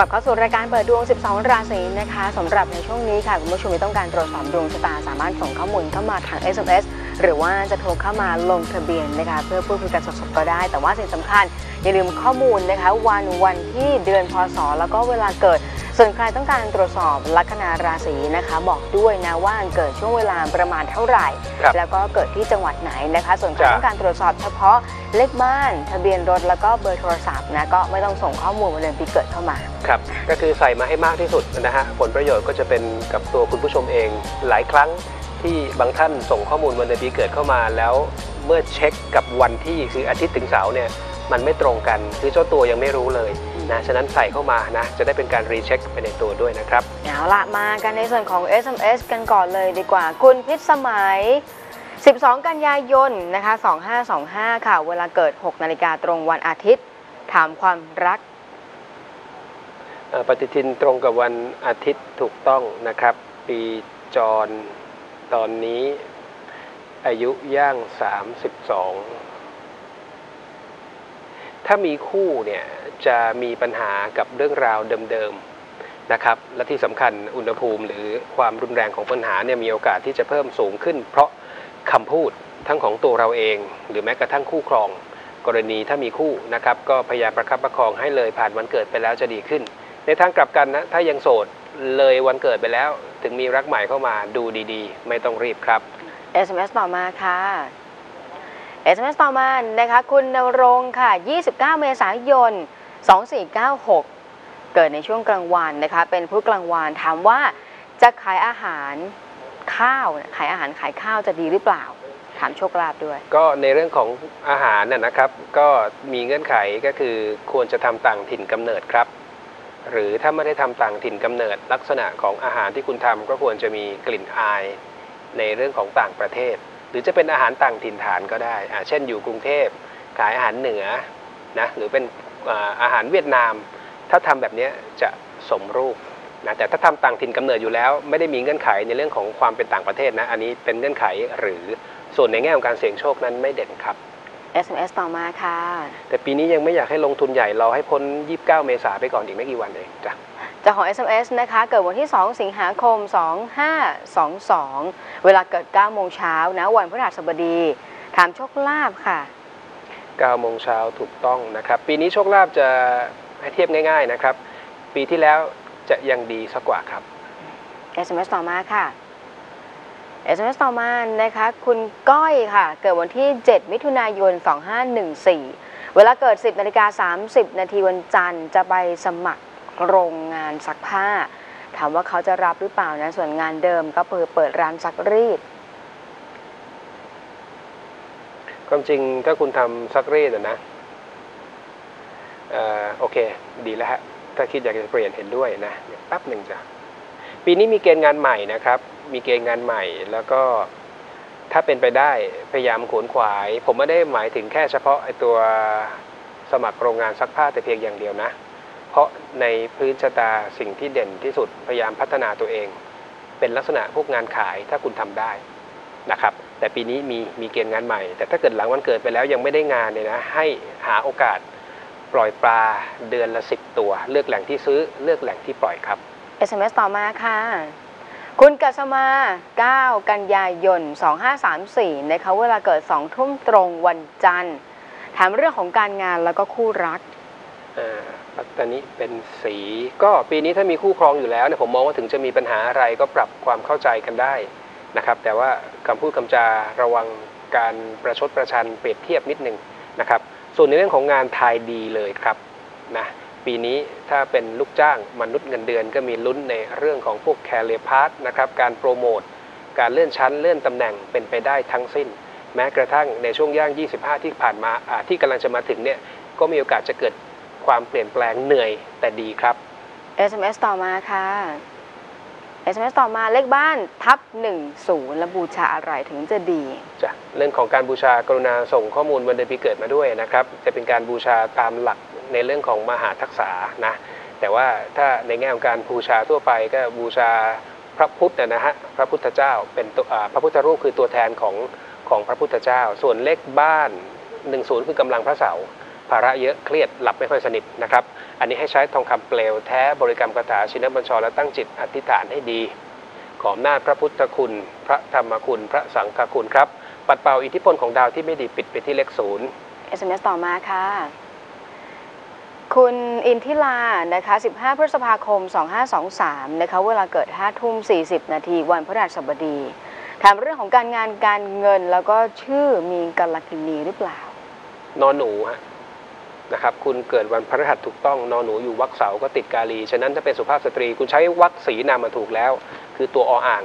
กลับเข้าสู่รายการเปิดดวง 12 ราศีนะคะสำหรับในช่วงนี้ค่ะ คุณผู้ชมที่ต้องการตรวจสอบดวงชะตา สามารถส่งข้อมูลเข้ามาทาง SMS หรือว่าจะโทรเข้ามาลงทะเบียนนะคะเพื่อพูดคุยกันสดๆก็ได้ แต่ว่าสิ่งสำคัญอย่าลืมข้อมูลนะคะวันวันที่เดือนพศ แล้วก็เวลาเกิด ส่วนใครต้องการตรวจสอบลัคนาราศีนะคะ บอกด้วยนะว่าเกิดช่วงเวลาประมาณเท่าไหร่ครับแล้วก็เกิดที่จังหวัดไหนนะคะ ส่วนใครจ้ะต้องการตรวจสอบเฉพาะเลขบ้าน ทะเบียนรถแล้วก็เบอร์โทรศัพท์นะก็ไม่ต้องส่งข้อมูลวันเดือนปีเกิดเข้ามาครับก็คือใส่มาให้มากที่สุดนะฮะผลประโยชน์ก็จะเป็นกับตัวคุณผู้ชมเองหลายครั้ง ที่บางท่านส่งข้อมูลวันเดือนปีเกิดเข้ามา แล้วเมื่อเช็คกับวันที่คืออาทิตย์ถึงเสาร์เนี่ยมันไม่ตรงกันคือเจ้าตัวยังไม่รู้เลยนะฉะนั้นใส่เข้ามานะจะได้เป็นการรีเช็คไปในตัวด้วยนะครับเอาละมากันในส่วนของ SMS กันก่อนเลยดีกว่า คุณพิษสมัย 12 กันยายนนะคะ2525 ค่ะ เวลาเกิด 6 นาฬิกาตรงวันอาทิตย์ ถามความรักเอ่อปฏิทินตรงกับวันอาทิตย์ถูกต้องนะครับ ปีจร ตอนนี้ อายุย่าง32ถ้ามีคู่เนี่ยจะมีปัญหากับเรื่องราวเดิมๆนะครับ และที่สำคัญอุณหภูมิหรือความรุนแรงของปัญหาเนี่ยมีโอกาสที่จะเพิ่มสูงขึ้น เพราะคำพูดทั้งของตัวเราเอง หรือแม้กระทั่งคู่ครอง กรณีถ้ามีคู่นะครับ ก็พยายามประคับประคองให้เลยผ่านวันเกิดไปแล้วจะดีขึ้น ในทางกลับกันนะถ้ายังโสดเลยวันเกิดไปแล้ว ถึงมีรักใหม่เข้ามาดูดีๆ ไม่ต้องรีบครับ SMS ต่อมาค่ะ SMS ต่อมานะคะ คุณนรงค์ค่ะ 29 เมษายน 2496 เกิดในช่วงกลางวันนะคะ เป็นผู้กลางวันถามว่าจะขายอาหารข้าวเนี่ยขายอาหารขายข้าวจะดีหรือเปล่า ถามโชคลาภด้วย ก็ในเรื่องของอาหารน่ะนะครับ ก็มีเงื่อนไขก็คือควรจะทำต่างถิ่นกำเนิดครับ หรือถ้าไม่ได้ทำต่างถิ่นกำเนิดลักษณะของอาหารที่คุณทำก็ควรจะมีกลิ่นอาย ในเรื่องของต่างประเทศ หรือจะเป็นอาหารต่างถิ่นฐานก็ได้เช่นอยู่กรุงเทพขายอาหารเหนือนะหรือเป็นอาหารเวียดนาม ถ้าทำแบบนี้จะสมรูปนะแต่ถ้าทำต่างถิ่นกำเนิดอยู่แล้ว ไม่ได้มีเงื่อนไขในเรื่องของความเป็นต่างประเทศนะอันนี้เป็นเงื่อนไขหรือส่วนในแง่ของการเสี่ยงโชคนั้นไม่เด่นครับ SMS ต่อมาค่ะ แต่ปีนี้ยังไม่อยากให้ลงทุนใหญ่รอให้พ้น 29 เมษาไปก่อนอีกไม่กี่วันเองจ้ะจะของ SMS นะคะ เกิดวันที่ 2 สิงหาคม 2522 เวลาเกิด 9 โมงเช้านะ วันพฤหัสบดี ถามโชคลาภค่ะ 9 โมงเช้าถูกต้องนะครับ ปีนี้โชคลาภจะให้เทียบง่าย ๆนะครับ ปีที่แล้วจะยังดีสักกว่าครับ SMS ต่อมาค่ะ SMS ต่อมานะคะ คุณก้อยค่ะ เกิดวันที่ 7 มิถุนายน 2514 เวลาเกิด 10นาฬิกา30 นาทีวันจันทร์จะไปสมัครโรงงานซักผ้า ถามว่าเขาจะรับหรือเปล่านะ ส่วนงานเดิมก็เปิดเปิดร้านซักรีด ความจริงถ้าคุณทำซักรีดอะนะเอ่อโอเค ดีแล้วฮะ ถ้าคิดอยากจะเปลี่ยนเห็นด้วยนะแป๊บหนึ่งจ้ะ ปีนี้มีเกณฑ์งานใหม่นะครับ มีเกณฑ์งานใหม่ แล้วก็ถ้าเป็นไปได้พยายามขวนขวาย ผมไม่ได้หมายถึงแค่เฉพาะไอตัวสมัครโรงงานซักผ้าแต่เพียงอย่างเดียวนะ เพราะในพื้นชะตาสิ่งที่เด่นที่สุดพยายามพัฒนาตัวเอง เป็นลักษณะพวกงานขายถ้าคุณทำได้นะครับ แต่ปีนี้มีมีเกณฑ์งานใหม่ แต่ถ้าเกิดหลังวันเกิดไปแล้วยังไม่ได้งานเนี่ยนะให้หาโอกาสปล่อยปลาเดือนละ 10 ตัว เลือกแหล่งที่ซื้อเลือกแหล่งที่ปล่อยครับ SMS ต่อมาค่ะ คุณกัสมา 9 กันยายน 2534 นะคะเวลาเกิด 2 ทุ่มตรงวันจันทร์ ถามเรื่องของการงานแล้วก็คู่รักอ่าปัตตานีเป็นสี ก็ปีนี้ถ้ามีคู่ครองอยู่แล้วเนี่ยผมมองว่าถึงจะมีปัญหาอะไรก็ปรับความเข้าใจกันได้นะครับ แต่ว่าคำพูดคำจาระวังการประชดประชันเปรียบเทียบนิดนึงนะครับ ส่วนในเรื่องของงานทายดีเลยครับนะ ปีนี้ถ้าเป็นลูกจ้างมนุษย์เงินเดือน ก็มีลุ้นในเรื่องของพวกแคเรียพาร์ทนะครับการโปรโมทการเลื่อนชั้นเลื่อนตำแหน่งเป็นไปได้ทั้งสิ้น แม้กระทั่งในช่วงย่าง 25 ที่ผ่านมาอ่าที่กำลังจะมาถึงเนี่ยก็มีโอกาสจะเกิดความเปลี่ยนแปลงเหนื่อยแต่ดีครับ SMS ต่อมาค่ะ SMS ต่อมาเลขบ้านทับ10และบูชาอะไรถึงจะดีจ้ะเรื่องของการบูชากรุณาส่งข้อมูลวันเดือนปีเกิดมาด้วยนะครับ จะเป็นการบูชาตามหลัก ในเรื่องของมหาทักษะนะแต่ว่าถ้าในแง่ของการบูชาทั่วไปก็บูชาพระพุทธนะฮะพระพุทธเจ้าเป็นตัวพระพุทธรูปคือตัวแทนของของพระพุทธเจ้า ส่วนเลขบ้าน 10 คือกำลังพระเสาภาระเยอะเครียดหลับไม่ค่อยสนิทนะครับ อันนี้ให้ใช้ทองคำเปลวแท้บริกรรมคาถาชินบัญชรและตั้งจิตอธิษฐานให้ดี ขออำนาจพระพุทธคุณ พระธรรมคุณ พระสังฆคุณครับ ปัดเป่าอิทธิพลของดาวที่ไม่ดีปิดไปที่เลขศูนย์ SMS ต่อมาค่ะ คุณอินทิลานะคะ 15 พฤษภาคม 2523 นะคะ เวลาเกิด 5 ทุ่ม 40 นาที วันพฤหัสบดี ถามเรื่องของการงานการเงินแล้วก็ชื่อมีกัลกินีหรือเปล่า นอนหนูฮะนะครับ คุณเกิดวันพฤหัสถูกต้อง นอนหนูอยู่วรรคเสาก็ติดกาลี ฉะนั้นถ้าเป็นสุภาพสตรี คุณใช้วรรคสีนามมาถูกแล้ว คือตัวออ่าง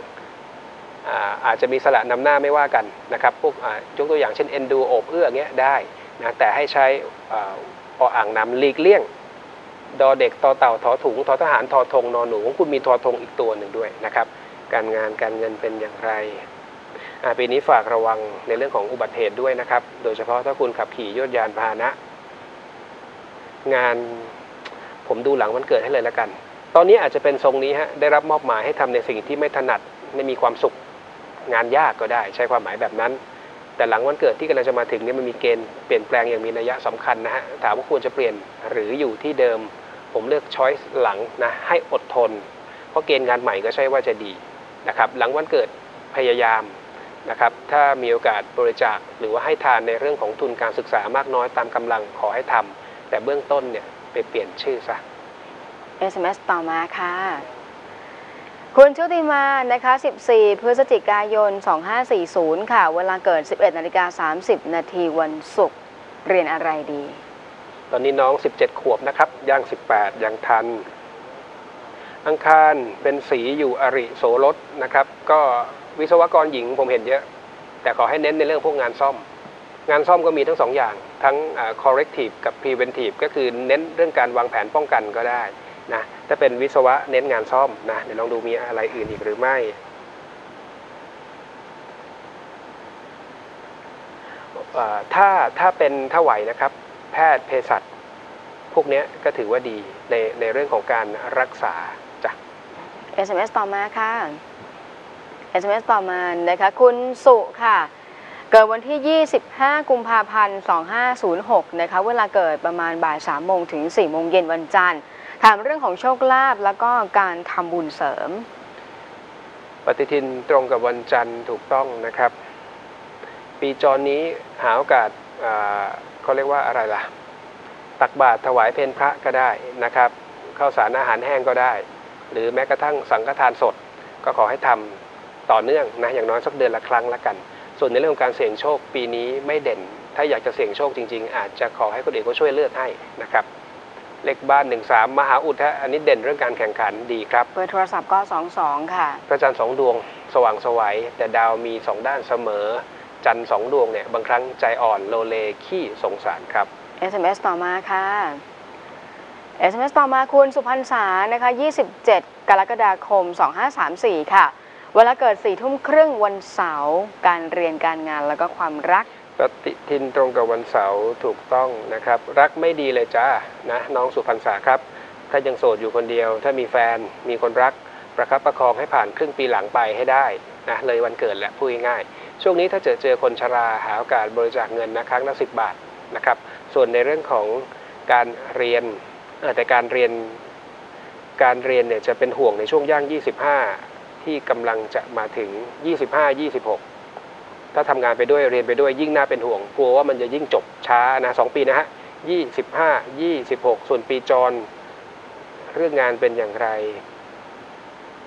อาอาจจะมีสระนำหน้าไม่ว่ากันนะครับ พวกยกตัวอย่างเช่นเอ็นดูโอบเอื้อเงี้ยได้นะ แต่ให้ใช้ อ่าออ่างน้ำหลีกเลี่ยง ดอเด็กตอเต่าทอถุงทอทหารทอธงนอนหนูของคุณมีทอธงอีกตัวหนึ่งด้วยนะครับ การงานการเงินเป็นอย่างไรอ่าปีนี้ฝากระวังในเรื่องของอุบัติเหตุด้วยนะครับ โดยเฉพาะถ้าคุณขับขี่ยวดยานพาหนะ งานผมดูหลังวันเกิดให้เลยละกัน ตอนนี้อาจจะเป็นทรงนี้ฮะได้รับมอบหมายให้ทำในสิ่งที่ไม่ถนัดไม่มีความสุขงานยากก็ได้ ใช้ความหมายแบบนั้น แต่หลังวันเกิดที่กำลังจะมาถึงนี่มันมีเกณฑ์เปลี่ยนแปลงอย่างมีนัยสำคัญนะฮะถามว่าควรจะเปลี่ยนหรืออยู่ที่เดิม ผมเลือกช้อยส์หลังนะให้อดทน เพราะเกณฑ์งานใหม่ก็ใช่ว่าจะดีนะครับหลังวันเกิดพยายามนะครับถ้ามีโอกาสบริจาคหรือว่าให้ทานในเรื่องของทุนการศึกษามากน้อยตามกำลังขอให้ทำแต่เบื้องต้นเนี่ยไปเปลี่ยนชื่อซะ SMS ต่อมาค่ะ คุณชุติมานะคะ 14 พฤศจิกายน 2540 ค่ะ เวลาเกิด 11นาฬิกา30 นาทีวันศุกร์ เรียนอะไรดี ตอนนี้น้อง 17 ขวบนะครับ ย่าง 18 ยังทัน อังคารเป็นสีอยู่อริโสรสนะครับ ก็วิศวกรหญิงผมเห็นเยอะ แต่ขอให้เน้นในเรื่องพวกงานซ่อม งานซ่อมก็มีทั้งสองอย่าง ทั้ง corrective กับ preventive ก็คือเน้นเรื่องการวางแผนป้องกันก็ได้ นะถ้าเป็นวิศวะเน้นงานซ่อมนะเดี๋ยวลองดูมีอะไรอื่นอีกหรือไม่ถ้าถ้าเป็นถ้าไหวนะครับ แพทย์เภสัชพวกนี้ก็ถือว่าดีในในเรื่องของการรักษาจ้ะ SMS ต่อมาค่ะ SMS ต่อมานะคะคุณสุค่ะ เกิดวันที่ 25 กุมภาพันธ์ 2506 นะคะ เวลาเกิดประมาณบ่าย 3 โมงถึง 4 โมงเย็นวันจันทร์ ถามเรื่องของโชคลาภแล้วก็การทำบุญเสริม ปฏิทินตรงกับวันจันทร์ถูกต้องนะครับ ปีจรนี้หาโอกาสเขาเรียกว่าอะไรล่ะ ตักบาตรถวายเพลพระก็ได้นะครับข้าวสารอาหารแห้งก็ได้ หรือแม้กระทั่งสังฆทานสดก็ขอให้ทำต่อเนื่องนะอย่างน้อยสักเดือนละครั้งละกัน ส่วนในเรื่องของการเสี่ยงโชคปีนี้ไม่เด่น ถ้าอยากจะเสี่ยงโชคจริง ๆ อาจจะขอให้คนอื่นเขาช่วยเลือกให้นะครับ เลขบ้าน 13 มหาอุดฮะอันนี้เด่นเรื่องการแข่งขันดีครับเบอร์โทรศัพท์ก็ 22 ค่ะ พระจันทร์สองดวงสว่างไสวัยแต่ดาวมีสองด้านเสมอ จันทร์สองดวงเนี่ยบางครั้งใจอ่อนโลเลขี้สงสารครับ SMS ต่อมาค่ะ SMS ต่อมาคุณสุพรรณษานะคะ 27 กรกฎาคม 2534 ค่ะ เวลาเกิด4ทุ่มครึ่งวันเสาร์การเรียนการงานแล้วก็ความรัก ปฏิทินตรงกับวันเสาร์ถูกต้องนะครับ รักไม่ดีเลยจ้านะน้องสุพรรณษาครับ ถ้ายังโสดอยู่คนเดียว ถ้ามีแฟนมีคนรักประคับประคองให้ผ่านครึ่งปีหลังไปให้ได้นะเลยวันเกิดแหละพูดง่ายๆช่วงนี้ถ้าเจอเจอคนชราหาโอกาสบริจาคเงินนะครั้งละสิบาทนะครับ ส่วนในเรื่องของการเรียนแต่การเรียนการเรียนเนี่ยจะเป็นห่วงในช่วงย่าง 25 ที่กำลังจะมาถึง 25 26 ถ้าทำงานไปด้วยเรียนไปด้วยยิ่งน่าเป็นห่วง กลัวว่ามันจะยิ่งจบช้านะสองปีนะฮะ25 26ส่วนปีจร เรื่องงานเป็นอย่างไร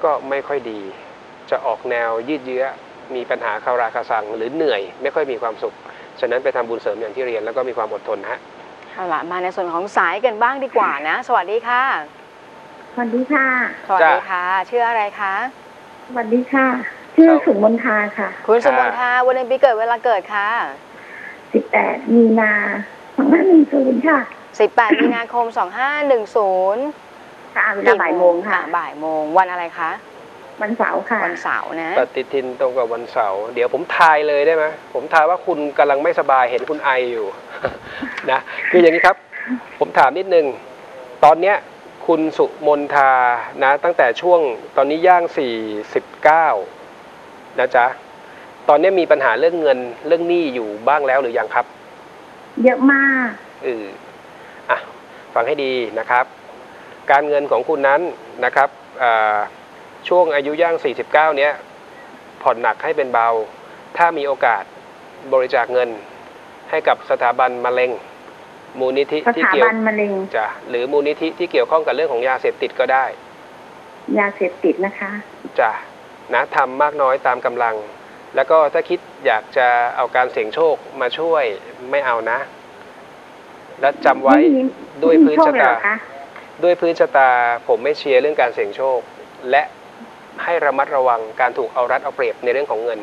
ก็ไม่ค่อยดี จะออกแนวยืดเยื้อมีปัญหาคาราคาซังหรือเหนื่อย ไม่ค่อยมีความสุข ฉะนั้นไปทำบุญเสริมอย่างที่เรียนแล้วก็มีความอดทนนะฮะเอาละมาในส่วนของสายกันบ้างดีกว่านะ สวัสดีค่ะ สวัสดีค่ะ สวัสดีค่ะ ชื่ออะไรคะ สวัสดีค่ะ ชื่อครับสุมนทาค่ะ คุณสมนทาวันเดือนปีเกิดเวลาเกิดค่ะ 18 มีนา2510ค่ะ 18 มีนาคม 2510ค่ะเวลาบ่ายโมงค่ะ บ่ายโมงวันอะไรคะ วันเสาร์ค่ะ วันเสาร์นะ ปฏิทินตรงกับวันเสาร์เดี๋ยวผมทายเลยได้ไหมผมทายว่าคุณกำลังไม่สบายเห็นคุณไออยู่ นะคืออย่างนี้ครับ ผมถามนิดนึง ตอนเนี้ยคุณสุมนทานะ ตั้งแต่ช่วงตอนนี้ย่าง 49 นะจ๊ะ ตอนนี้มีปัญหาเรื่องเงินเรื่องหนี้อยู่บ้างแล้วหรือยังครับ เยอะมากเอออะฟังให้ดีนะครับ การเงินของคุณนั้นนะครับอ่าช่วงอายุย่าง 49 เนี้ยผ่อนหนักให้เป็นเบา ถ้ามีโอกาสบริจาคเงินให้กับสถาบันมะเร็ง มูลนิธิสที่ถาเกี่ยวบันมะเร็งจะหรือมูลนิธิที่เกี่ยวข้องกับเรื่องของยาเสพติดก็ได้ ยาเสพติดนะคะจะ นะทำมากน้อยตามกำลัง แล้วก็ถ้าคิดอยากจะเอาการเสี่ยงโชคมาช่วยไม่เอานะ และจำไว้ม่มีด้วยไม่มีพื้นโชคชะเลยเหตารอคะด้วยพื้นชะตาผมไม่เชียร์เรื่องการเสี่ยงโชค และให้ระมัดระวังการถูกเอารัดเอาเปรียบในเรื่องของเงิน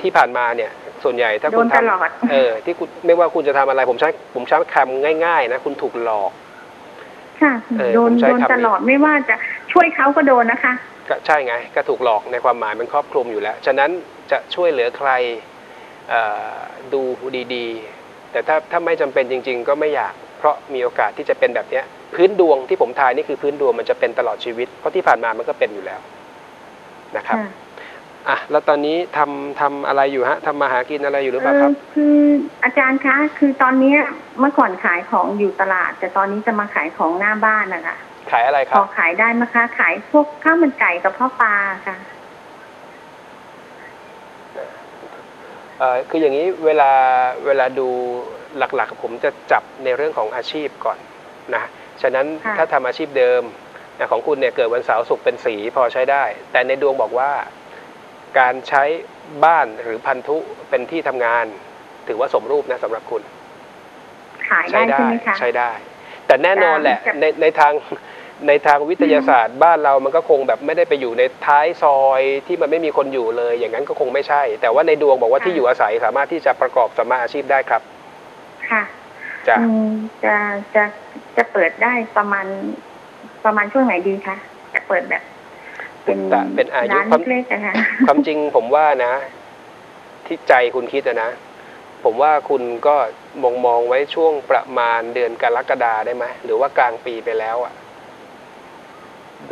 ที่ผ่านมาเนี่ย ส่วนใหญ่ถ้าโดคุณนทตลอดำเออ ที่คุณไม่ว่าคุณจะทำอะไร ผมใช้ผมใช้คำง่าย ๆ นะคุณถูกหลอกค่ะเออโดนผมใช้โดนคำนี้ตลอดไม่ว่าจะช่วยเขาก็โดนนะคะ ก็ใช่ไงก็ถูกหลอกในความหมายมันครอบคลุมอยู่แล้ว ฉะนั้นจะช่วยเหลือใครเอ่อดูดีๆ แต่ถ้าถ้าไม่จำเป็นจริง ๆ ก็ไม่อยาก เพราะมีโอกาสที่จะเป็นแบบเนี้ยพื้นดวงที่ผมทายนี่คือพื้นดวงมันจะเป็นตลอดชีวิต เพราะที่ผ่านมามันก็เป็นอยู่แล้วนะครับค่ะอะแล้วตอนนี้ทำทำอะไรอยู่ฮะทำมาหากินอะไรอยู่หรือเปเอล่าคอรับ คืออาจารย์คะ คือตอนเนี้ยเมื่อก่อนขายของอยู่ตลาด แต่ตอนนี้จะมาขายของหน้าบ้านนะคะ ขายอะไรคพรัอบขายได้ไหมคะ ขายพวกข้าวมันไก่กับพ่อปลาค่ะ เอ่อคืออย่างนี้เวลาเวลาดูหลักๆ ผมจะจับในเรื่องของอาชีพก่อนนะฉะนั้นค่ะ ถ้าทำอาชีพเดิมนะของคุณเนี่ยเกิดวันเสาร์ศุกร์เป็นสีพอใช้ได้ แต่ในดวงบอกว่าการใช้บ้านหรือพันธุเป็นที่ทำงาน ถือว่าสมรูปนะสำหรับคุณ ขายได้ใช่ไหมคะ ใช้ได้ แต่แน่นอนแหละ จะในในทาง ในทางวิทยาศาสตร์บ้านเรามันก็คงแบบไม่ได้ไปอยู่ในท้ายซอยที่มันไม่มีคนอยู่เลย อย่างนั้นก็คงไม่ใช่ แต่ว่าในดวงบอกว่าที่อยู่อาศัยสามารถที่จะประกอบสมมาอาชีพได้ครับ ค่ะจะอืมจะจะจะเปิดได้ประมาณ ประมาณช่วงไหนดีคะจะเปิดแบบ เป็นแต่เป็นอายุร้านความเล็กๆนะคะความจริงผมว่านะ ที่ใจคุณคิดอะนะผมว่าคุณก็มองมองไว้ช่วงประมาณเดือนกรกฎาได้ไหมหรือว่ากลางปีไปแล้วอะใน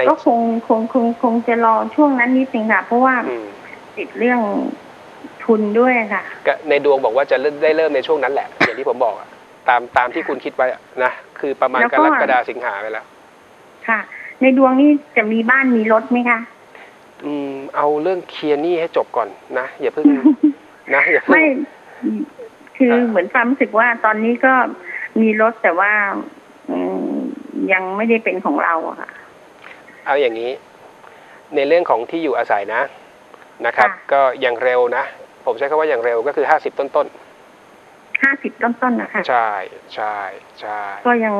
ก็คงคงคงคงจะรอช่วงนั้นนิดนึงค่ะ เพราะว่าอืมติดเรื่องทุนด้วยค่ะก็ในดวงบอกว่าจะเริ่มได้เริ่มในช่วงนั้นแหละ อย่างที่ผมบอกอะตามตามที่คุณคิดไว้อะนะคือประมาณแล้วกก็รกฎาสิงหาไปแล้ว ค่ะ ในดวงนี้จะมีบ้านมีรถไหมคะ อืม เอาเรื่องเคลียร์หนี้ให้จบก่อนนะอย่าเพิ่งนะอย่าเพิ่งไม่คือเอ่อเหมือนความรู้สึกว่าตอนนี้ก็มีรถแต่ว่าอืมยังไม่ได้เป็นของเราอะค่ะ เอาอย่างนี้ ในเรื่องของที่อยู่อาศัยนะนะครับค่ะก็อย่างเร็วนะ ผมใช้คำว่าอย่างเร็วก็คือห้าสิบต้นต้นห้าสิบต้นๆนะคะๆใช่ใช่ใช่ก็ยัง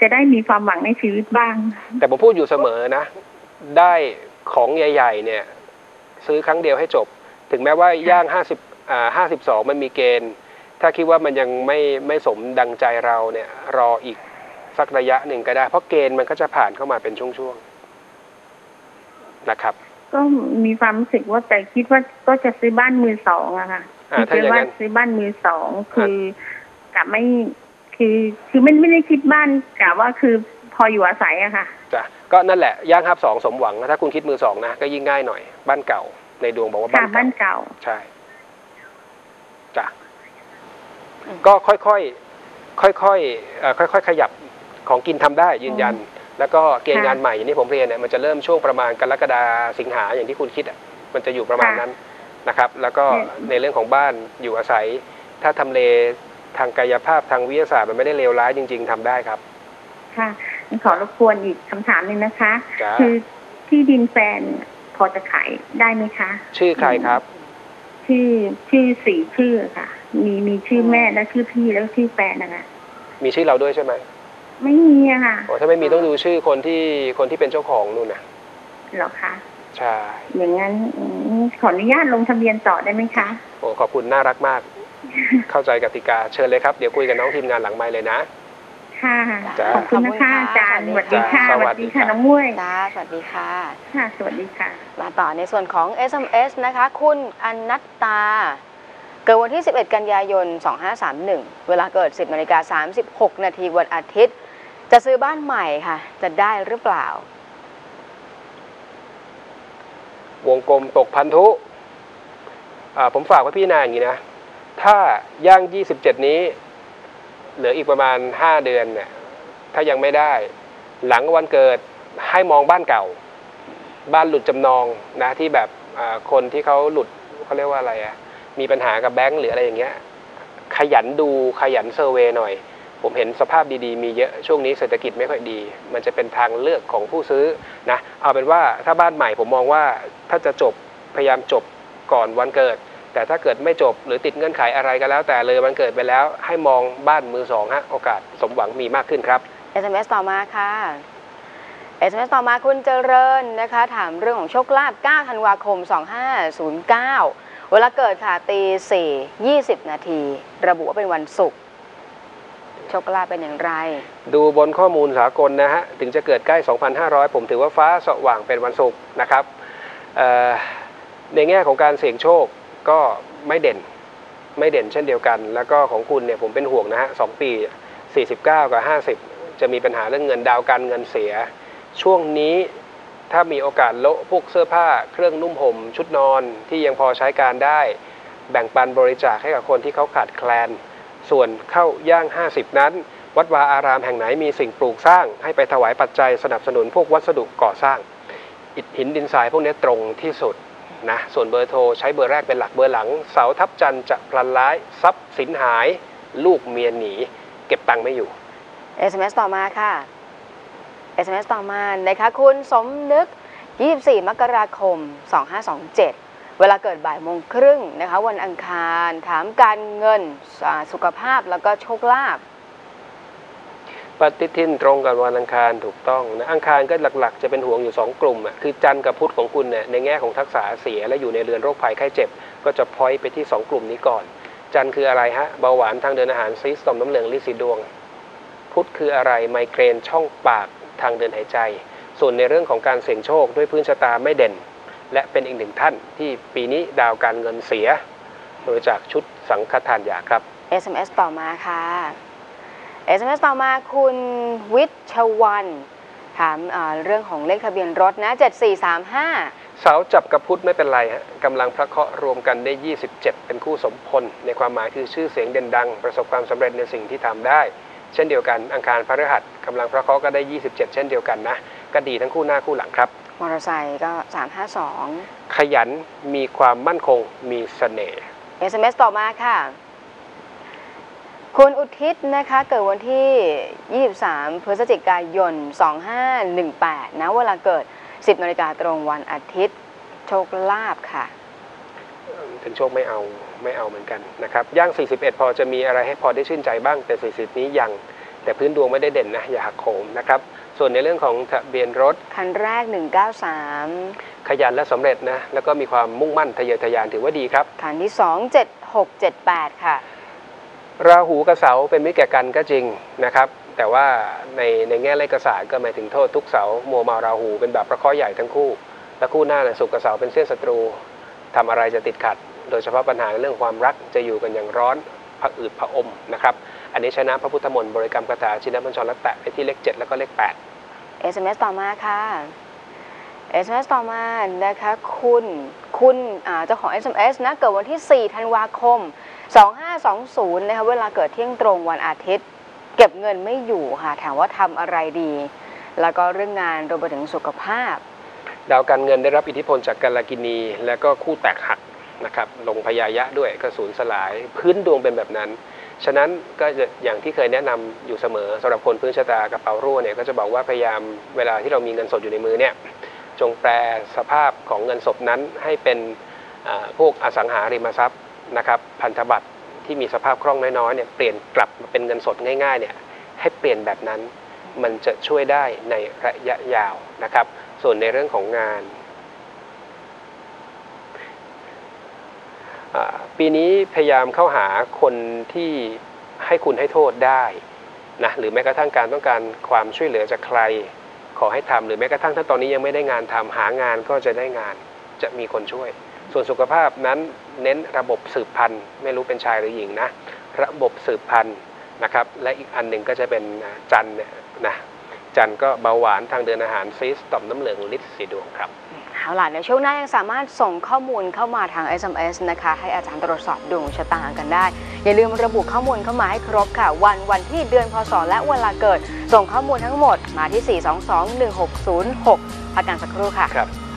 จะได้มีความหวังในชีวิตบ้าง แต่ผมพูดอยู่เสมอนะ ได้ของใหญ่ ๆ เนี่ย ซื้อครั้งเดียวให้จบ ถึงแม้ว่าย่างห้าสิบอ่าห้าสิบสองมันมีเกณฑ์ ถ้าคิดว่ามันยังไม่ไม่สมดังใจเราเนี่ย รออีกสักระยะหนึ่งก็ได้ เพราะเกณฑ์มันก็จะผ่านเข้ามาเป็นช่วงๆ นะครับ ก็มีความรู้สึกว่าแต่คิดว่าก็จะซื้อบ้านมือสองอะค่ะอ่าถ้าอย่างว่านั้นซื้อบ้านมือสองคือกะไม่คือคือไม่ไม่ได้คิดบ้านกะว่าคือพออยู่อาศัยอะค่ะจ้ะก็นั่นแหละย่างห้าสองสมหวังถ้าคุณคิดมือสองนะก็ยิ่งง่ายหน่อย บ้านเก่า ในดวงบอกว่าค่ะบ้านบ้านเก่าเก่า ใช่จ้ะอืมก็ค่อยๆค่อยๆเอ่อค่อยๆขยับของกินทำได้ยืนยัน แล้วก็เกณฑ์งานใหม่อย่างที่ผมเรียนเนี่ยมันจะเริ่มช่วงประมาณกรกฎาสิงหาอย่างที่คุณคิดอะมันจะอยู่ประมาณนั้นนะครับ แล้วก็ในเรื่องของบ้านอยู่อาศัย ถ้าทำเลทางกายภาพทางวิทยาศาสตร์มันไม่ได้เลวร้ายจริง ๆทำได้ครับ ค่ะขอรบกวนอีกคำถามหนึ่งนะคะจ้าคือที่ดินแฟนพอจะขายได้ไหมคะ ชื่อใครครับชื่อชื่อสี่ชื่อค่ะ มีมีชื่อแม่และชื่อพี่แล้วก็ชื่อแฟนนะคะมีชื่อเราด้วยใช่ไหม ไม่มีอะค่ะโอ้ถ้าไม่มีต้องดูชื่อคนที่คนที่เป็นเจ้าของนู่นนะเหรอคะใช่อย่างนั้นอืมขออนุญาตลงทะเบียนต่อได้ไหมคะ โอ้ขอบคุณน่ารักมาก เข้าใจกติกาเชิญเลยครับ เดี๋ยวคุยกับน้องทีมงานหลังไมค์เลยนะค่ะจ้าขอบคุณนะคะอาจารย์สวัสดีค่ะจ้าสสวัวัสสดีดีครัค่ะบน้องมุ้ยจ้าสวัสดีค่ะค่ะ สวัสดีค่ะ มาต่อในส่วนของ SMS นะคะ คุณอนัตตา เกิดวันที่ 11 กันยายน 2531 เวลาเกิด 10นาฬิกา36 นาทีวันอาทิตย์ จะซื้อบ้านใหม่ค่ะ จะได้หรือเปล่า วงกลมตกพันธุอ่าผมฝากไว้พี่นาอย่างนี้นะ ถ้าย่าง 27 นี้ เหลืออีกประมาณ 5 เดือนเนี่ยถ้ายังไม่ได้ หลังวันเกิดให้มองบ้านเก่า บ้านหลุดจำนองนะที่แบบคนที่เขาหลุดเขาเรียกว่าอะไรอะมีปัญหากับแบงก์หรืออะไรอย่างเงี้ย ขยันดูขยันเซอร์เวย์หน่อย ผมเห็นสภาพดีๆมีเยอะช่วงนี้เศรษฐกิจไม่ค่อยดี มันจะเป็นทางเลือกของผู้ซื้อนะเอาเป็นว่าถ้าบ้านใหม่ผมมองว่าถ้าจะจบพยายามจบก่อนวันเกิด แต่ถ้าเกิดไม่จบหรือติดเงื่อนไขอะไรก็แล้ว แต่เลยวันเกิดไปแล้วให้มองบ้านมือสองฮะโอกาสสมหวังมีมากขึ้นครับ SMS ต่อมาค่ะ SMS ต่อมาคุณเจริญนะคะ ถามเรื่องของโชคลาภ 9 ธันวาคม 2509 เวลาเกิดค่ะตี 4 20 นาที ระบุว่าเป็นวันศุกร์ โชคลาภเป็นอย่างไร ดูบนข้อมูลสากลนะฮะ ถึงจะเกิดใกล้ 2,500 ผมถือว่าฟ้าสว่างเป็นวันศุกร์นะครับ ในแง่ของการเสี่ยงโชคก็ไม่เด่นไม่เด่นเช่นเดียวกัน แล้วก็ของคุณเนี่ยผมเป็นห่วงนะฮะสปี 49 กับ 50 จะมีปัญหาเรื่องเงินดาวการเงินเสีย ช่วงนี้ถ้ามีโอกาสโละพวกเสื้อผ้าเครื่องนุ่มห่ม ชุดนอนที่ยังพอใช้การได้ แบ่งปันบริจาคให้กับคนที่เขาขาดแคลน ส่วนเข้าย่าง 50 นั้น วัดวาอารามแห่งไหนมีสิ่งปลูกสร้าง ให้ไปถวายปัจจัยสนับสนุนพวกวัสดุก่อสร้าง อิฐหินดินทรายพวกนี้ตรงที่สุดนะส่วนเบอร์โทรใช้เบอร์แรกเป็นหลักเบอร์หลัง เสาทับจันจะพลันร้ายทรัพย์สินหาย ลูกเมียหนี เก็บตังค์ไม่อยู่ SMS ต่อมาค่ะ SMS ต่อมานะคะคุณสมนึก 24 มกราคม 2527 เวลาเกิดบ่ายโมงครึ่งนะคะวันอังคารถามการเงินสุขภาพแล้วก็โชคลาภปฏิทินตรงกับวันอังคารถูกต้องนะอังคารก็หลักๆ จะเป็นห่วงอยู่ 2 กลุ่มอะคือจันทร์กับพุธของคุณเนี่ยในแง่ของทักษะเสียและอยู่ในเรือนโรคภัยไข้เจ็บ ก็จะพอยไปที่ 2 กลุ่มนี้ก่อน จันทร์คืออะไรฮะเบาหวานทางเดินอาหารซีสต่อมน้ำเหลืองลินสีดวง พุธคืออะไรไมเกรนช่องปากทางเดินหายใจ ส่วนในเรื่องของการเสี่ยงโชคด้วยพื้นชะตาไม่เด่น และเป็นอีกหนึ่งท่านที่ปีนี้ดาวการเงินเสีย โดยจากชุดสังฆทานยาครับ SMS ต่อมาค่ะ SMS ต่อมาคุณวิชวันถามอ่าเรื่องของเลขทะเบียนรถนะ 7435เสาจับกับพุธไม่เป็นไรฮะกำลังพระเคราะห์รวมกันได้ 27 เป็นคู่สมพล ในความหมายคือชื่อเสียงเด่นดัง ประสบความสำเร็จในสิ่งที่ทำได้ เช่นเดียวกันอังคารพฤหัสกำลังพระเคราะห์ก็ได้ 27 เช่นเดียวกันนะก็ดีทั้งคู่หน้าคู่หลังครับ มอเตอร์ไซค์ก็ 352 ขยันมีความมั่นคงมีเสน่ห์ SMS ต่อมาค่ะ คุณอุทิศนะคะ เกิดวันที่ 23 พฤศจิกายน 2518 นะเวลาเกิด 10นาฬิกาตรงวันอาทิตย์ โชคลาภค่ะ ถึงโชคไม่เอาไม่เอาเหมือนกันนะครับ ย่าง 41 พอจะมีอะไรให้พอได้ชื่นใจบ้างแต่ 40 นี้ยัง แต่พื้นดวงไม่ได้เด่นนะ อย่าหักโหมนะครับ ส่วนในเรื่องของทะเบียนรถ คันแรก 193 ขยันและสำเร็จนะ แล้วก็มีความมุ่งมั่นทะเยอทะยานถือว่าดีครับ คันที่ 2 7678 ค่ะ ราหูกับเสาเป็นมิตรแก่กันก็จริงนะครับ แต่ว่าในในแง่เลขศาสตร์ก็หมายถึงโทษทุกเสามัวเมาราหูเป็นแบบประเคราะห์ใหญ่ทั้งคู่ และคู่หน้าเนี่ยสุกกับเสาเป็นเส้นศัตรูทำอะไรจะติดขัด โดยเฉพาะปัญหาเรื่องความรักจะอยู่กันอย่างร้อนผะอืดผะอมนะครับ อันนี้ใช้น้ำพระพุทธมนต์บริกรรมคาถาชินบัญชรและแตะไปที่เลข 7 แล้วก็เลข 8 SMS ต่อมาค่ะ SMS ต่อมานะคะคุณคุณเจ้าของ SMS นะเกิดวันที่ 4 ธันวาคม 2520 นะคะเวลาเกิดเที่ยงตรงวันอาทิตย์ เก็บเงินไม่อยู่ค่ะ ถามว่าทำอะไรดี แล้วก็เรื่องงานรวมไปถึงสุขภาพ ดาวการเงินได้รับอิทธิพลจากกาลกินี และก็คู่แตกหักนะครับลงพยายะด้วยก็สูญสลาย พื้นดวงเป็นแบบนั้น ฉะนั้นก็อย่างที่เคยแนะนำอยู่เสมอสำหรับคนพื้นชะตากระเป๋ารั่วเนี่ยก็จะบอกว่าพยายามเวลาที่เรามีเงินสดอยู่ในมือเนี่ยจงแปลสภาพของเงินสดนั้นให้เป็นพวกอสังหาริมทรัพย์นะครับพันธบัตรที่มีสภาพคล่องน้อยๆเนี่ยเปลี่ยนกลับมาเป็นเงินสดง่ายๆเนี่ยให้เปลี่ยนแบบนั้นมันจะช่วยได้ในระยะยาวนะครับ ส่วนในเรื่องของงานอ่า ปีนี้พยายามเข้าหาคนที่ให้คุณให้โทษได้นะหรือแม้กระทั่งการต้องการความช่วยเหลือจากใคร ขอให้ทำหรือแม้กระทั่งถ้าตอนนี้ยังไม่ได้งานทำหางานก็จะได้งานจะมีคนช่วย ส่วนสุขภาพนั้นเน้นระบบสืบพันธุ์ ไม่รู้เป็นชายหรือหญิงนะ ระบบสืบพันธุ์นะครับ และอีกอันหนึ่งก็จะเป็นจันเนี่ยนะจันก็เบาหวานทางเดินอาหารซีสต่อมน้ำเหลืองลิดสีดวงครับ เอาล่ะในช่วงหน้ายังสามารถส่งข้อมูลเข้ามาทาง SMS นะคะ ให้อาจารย์ตรวจสอบดวงชะตากันได้ อย่าลืมระบุข้อมูลเข้ามาให้ครบค่ะ วันวันที่เดือนพศและเวลาเกิด ส่งข้อมูลทั้งหมดมาที่ 4221606 พักกันสักครู่ค่ะครับ